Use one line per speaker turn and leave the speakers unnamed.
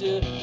you